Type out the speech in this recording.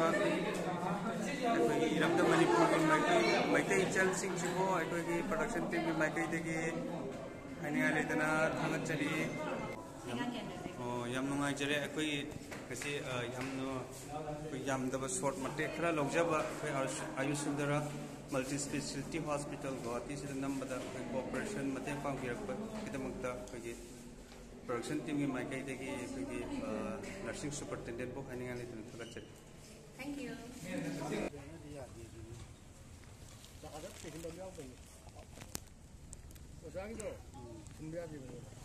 ꯂꯩꯕꯤꯔꯤꯕ ꯑꯩꯈꯣꯏꯒꯤ ꯏꯔꯝꯗꯝ ꯃꯅꯤꯄꯨꯔꯒꯤ ꯃꯩꯇꯩ ꯃꯩꯇꯩ ꯏꯆꯜꯁꯤꯡꯁꯤꯕꯨ ꯑꯩꯈꯣꯏꯒꯤ ꯄ꯭ꯔꯗꯛꯁꯟ ꯇꯤꯝꯒꯤ ꯃꯥꯏꯀꯩꯗꯒꯤ ꯍꯥꯏꯅꯤꯡꯉꯥꯏ ꯂꯩꯇꯅ ꯊꯥꯒꯠꯆꯔꯤ ꯑꯣ ꯌꯥꯝ ꯅꯨꯡꯉꯥꯏꯖꯔꯦ ꯑꯩꯈꯣꯏꯒꯤ ꯉꯁꯤ ꯌꯥꯝꯅ ꯑꯩꯈꯣꯏ ꯌꯥꯝꯗꯕ ꯁꯣꯔꯠ ꯃꯇꯦꯛ ꯈꯔ ꯂꯧꯖꯕ ꯑꯩꯈꯣꯏ ꯑꯌꯨꯁꯨꯟꯗꯔ ꯃꯜꯇꯤ ꯁ꯭ꯄꯦꯁꯤꯌꯦꯂꯤꯇꯤ ꯍꯣꯁꯄꯤꯇꯥꯜ ꯒꯨꯋꯥꯍꯥꯇꯤꯁꯤꯗ ꯅꯝꯕꯗ ꯑꯩꯈꯣꯏ ꯀooperation ꯃꯇꯦꯡ ꯄꯥꯡꯕꯤꯔꯛꯄꯒꯤꯗꯃꯛꯇ ꯑꯩꯈꯣꯏꯒꯤ ꯄ꯭ꯔꯗꯛꯁꯟ ꯇꯤꯝꯒꯤ ꯃꯥꯏꯀꯩꯗꯒꯤ ꯑꯩꯈꯣꯏꯒꯤ ꯅꯔꯁꯤꯡ ꯁꯨꯄꯔꯇꯦꯟꯗꯦꯟꯕꯨ ꯍꯥꯏꯅꯤꯡꯉꯥꯏ ꯂꯩꯇꯅ ꯊꯥꯒꯠꯆꯔꯤ Thank you. 네, 네, 나 가볍게 힘들면 하고. 장이도 준비하지 그냥.